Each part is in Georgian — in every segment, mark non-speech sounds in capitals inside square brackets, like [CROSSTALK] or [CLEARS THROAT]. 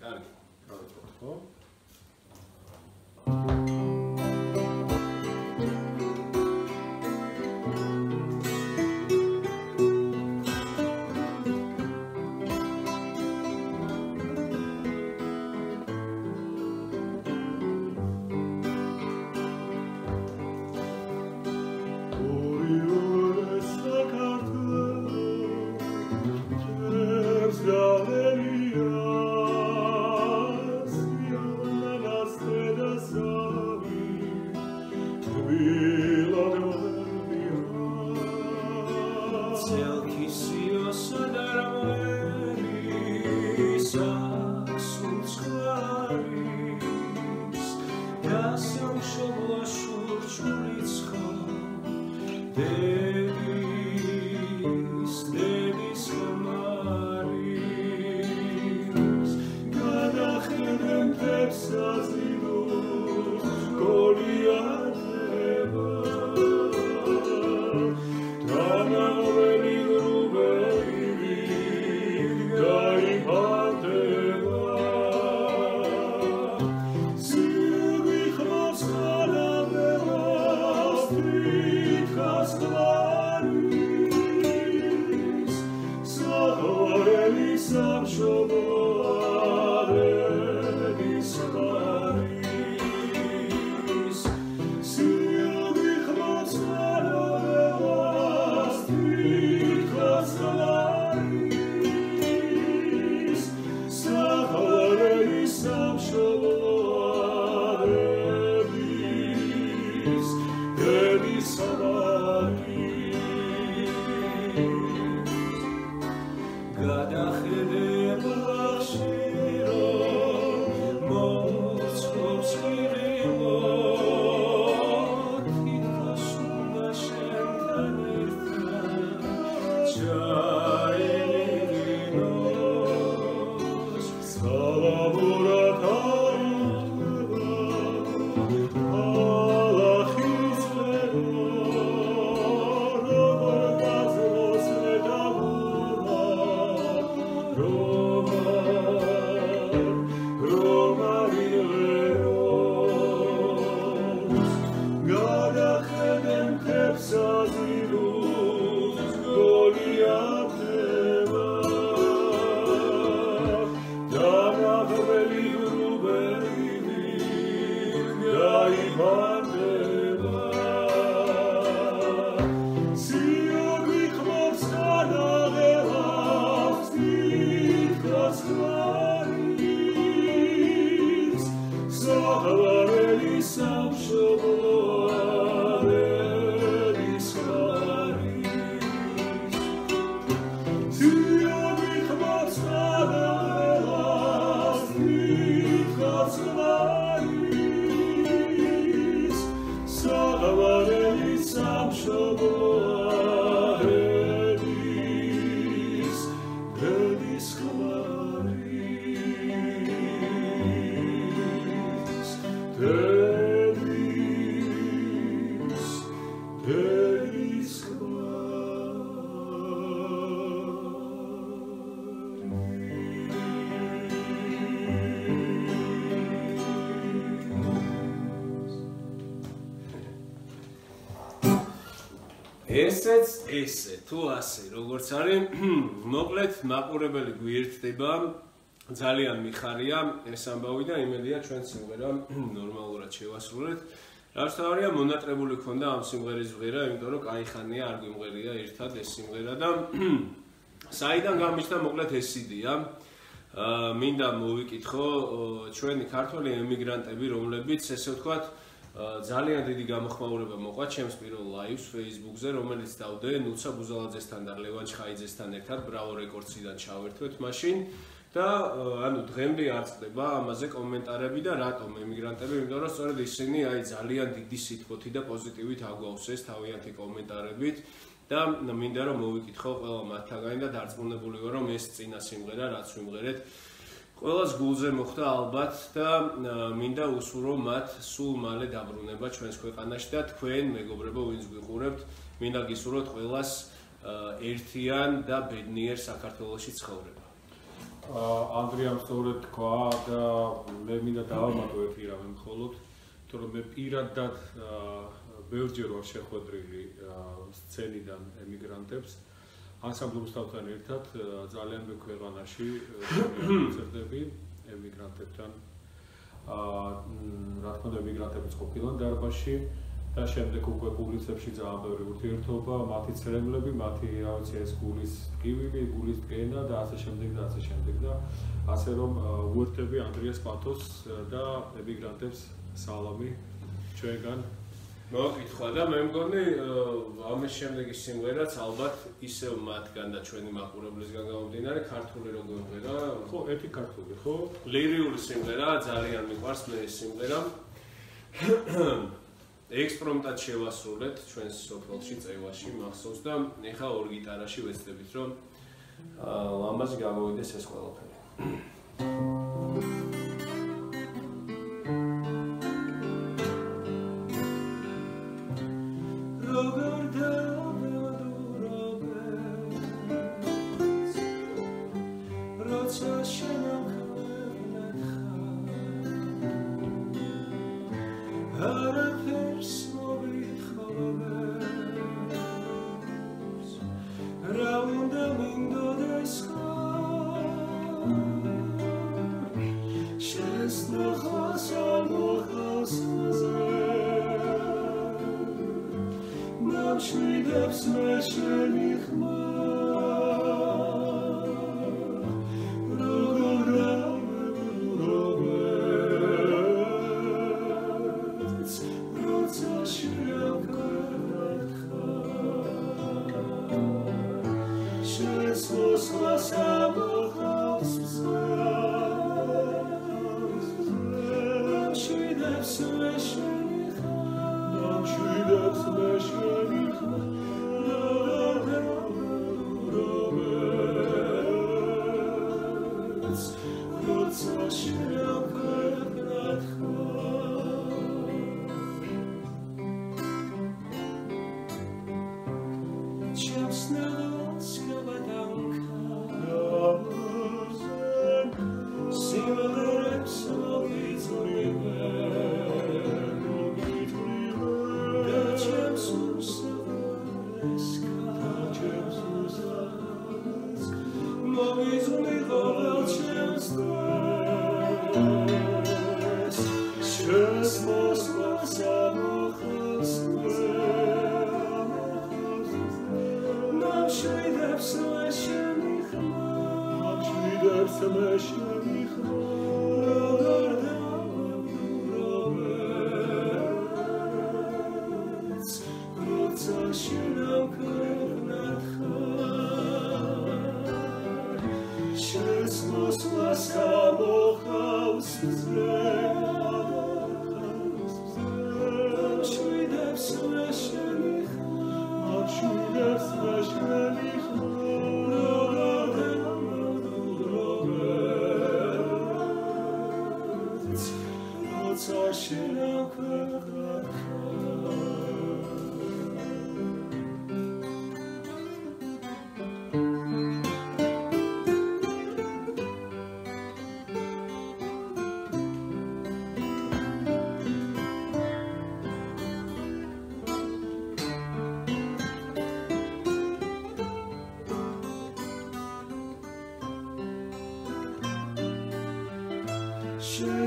Carlos. Carlos. კარგი. გავიწყოთ, ხო? ესეც ესე თუ ასე როგორც არის [CLEARS THROAT] მოკლედ მაყურებელი გვიერთდება ძალიან მიხარია ეს ამბავი და იმედია ჩვენ სიმღერა [CLEARS THROAT] ნორმალურად შევასრულეთ. რა ვშთავარია მონატრებული ქონდა ამ სიმღერის ვღერა, იმიტომ რომ კაი ხანია არ გვიმღერია ერთად ეს სიმღერა და [CLEARS THROAT] საიდან გამიჩნდა მოკლედ ეს იდეა. აა მინდა მოვიკითხო ჩვენი ქართველი ემიგრანტები, რომლებიც ესე ვთქვათ, ძალიან დიდი გამოხმაურება მოყვა ჩემს პირველ ლაივს Facebook-ზე, რომელიც დავდე ნუცა ბუზალაძესთან და ლევან ჩხაიძესთან ერთად, Bravo Records-დან ჩავერთვეთ მაშინ. აა და ანუ დღემდე არწდება ამაზე კომენტარები და რატომ ემიგრანტები, იმიტომ რომ სწორედ ისინი აი ძალიან დიდი სიტყვოთი და პოზიტივით აგვავს ეს თავიანთი კომენტარებით და მინდა რომ მოვიკითხო ყველა მათთაგანი და დარწმუნებული ვარ რომ ეს წინა სიმღერა რაც ვიმღერეთ ყველას გულზე მოხდა ალბათ და მინდა უსურვო მათ სულ მალე დაბრუნება ჩვენს ქვეყანაში და თქვენ მეგობრებო ვინც გვიყურებთ მინდა გისურვოთ ყველას ერთიან და ბედნიერ საქართველოსში ცხოვრება ანდრიამ სწორედ თქვა და მე მინდა დავამატო ერთი რამე მხოლოდ, იმიტომ რომ მე პირადად ბევრჯერ ვარ შეხვედრილი სცენიდან ემიგრანტებს ანსამბლოსთან ერთად ძალიან მე ქვეყანაში კონცერტები ემიგრანტებთან აა რა თქმა უნდა ემიგრანტებიც ყოფილან დარბაში და შემდეგ უკვე პუბლიცებში ძალიან ბევრი ურთიერთობა, მათი ცრემლები, მათი რა ვიცი ეს გულის ტკივილი, გულის ტკენა და ასე შემდეგ და ასე შემდეგ და ასე რომ უერთდები ანდრიას პათოს და ემიგრანტებს სალამი ჩვენგან. მოგკითხა და მე მგონი ამის შემდეგი სიმღერაც ალბათ ისევ მათგან და ჩვენი მაყურებლისგან გამომდინარე ქართული როგორ ვერა ხო ერთი ქართული ხო? ლირიული სიმღერა ძალიან მიყვარს მე ეს სიმღერა ექსპრომტად შევასრულეთ ჩვენს სოფელში წევაში მახსოვს და ეხა ორ გიტარაში ვეცდებით რომ ლამაზი გამოვიდეს ეს ყველაფერი Wznoszę ich mam. серця мешкає і.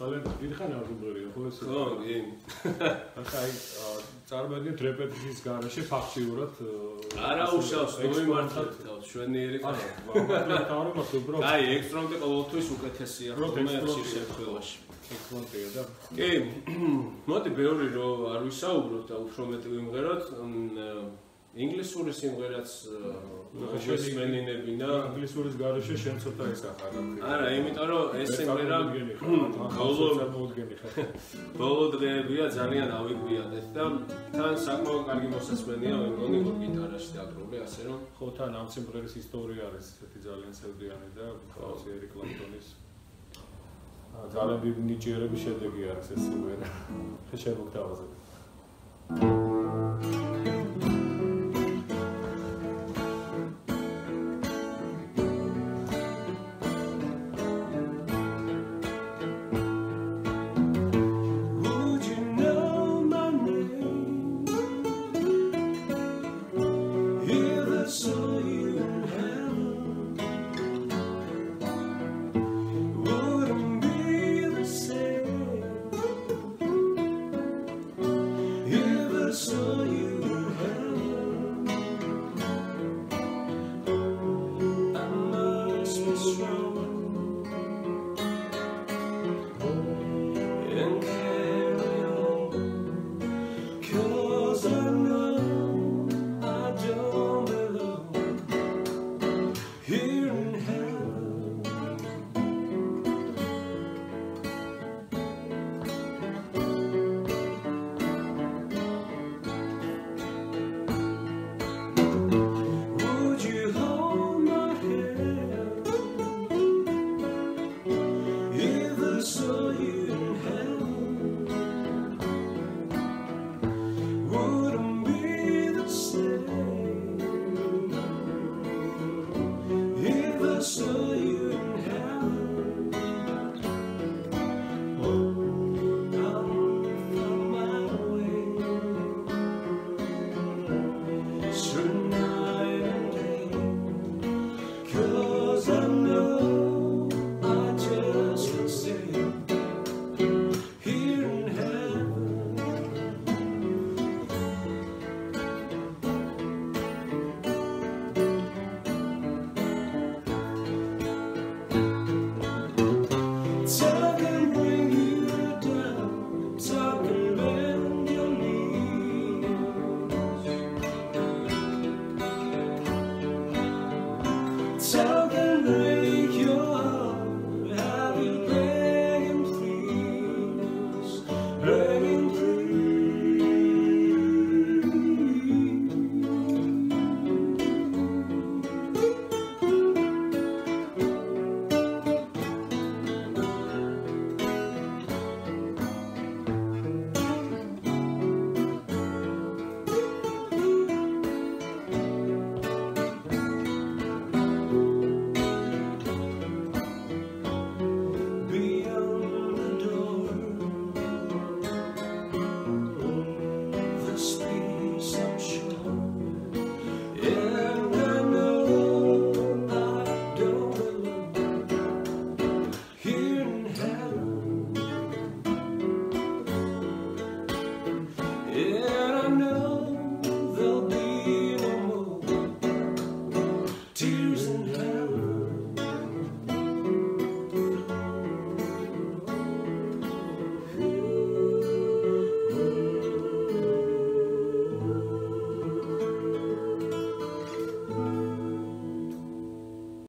ძალიან გიხანა გუბერია ხო ეს ხო კი ახლა აი წარმოიდგინეთ რეპეტიციის გარეშე ფაქტიურად არა უშავს ნოემართან შვენიერი არა მაგრამ თავრობაც უბრალოდ. აი ექსტრონტი ყოველთვის უკეთესია ხოლმე ეს შემთხვევაში ექსტრონტია და კი მოდი ბევრი რო არ ვისაუბროთ და უფრო მეტი ვიმღეროთ ინგლისური სიმღერაც შესმენინებინა ინგლისურის garaშე შენ ცოტა ის ახლა არა იმიტომ რომ ეს სიმღერა ბოლო წარმოუდგენი ხარ. [LAUGHS] ბოლო დღეებია ძალიან ავიგვიადეთ და თან საკმაოდ კარგი მოსასმენია ვიმგონი რომ გიტარაში დაგროვე ასე რომ ხო თან ამ სიმღერის ისტორია არის ესეთი ძალიან სევდიანი და ხალხი ერიკ კლაპტონის ძალიან დიდი ნიჭიერების შედეგი არის ეს სიმღერა. [LAUGHS] შენ მოგთავაზებ 所以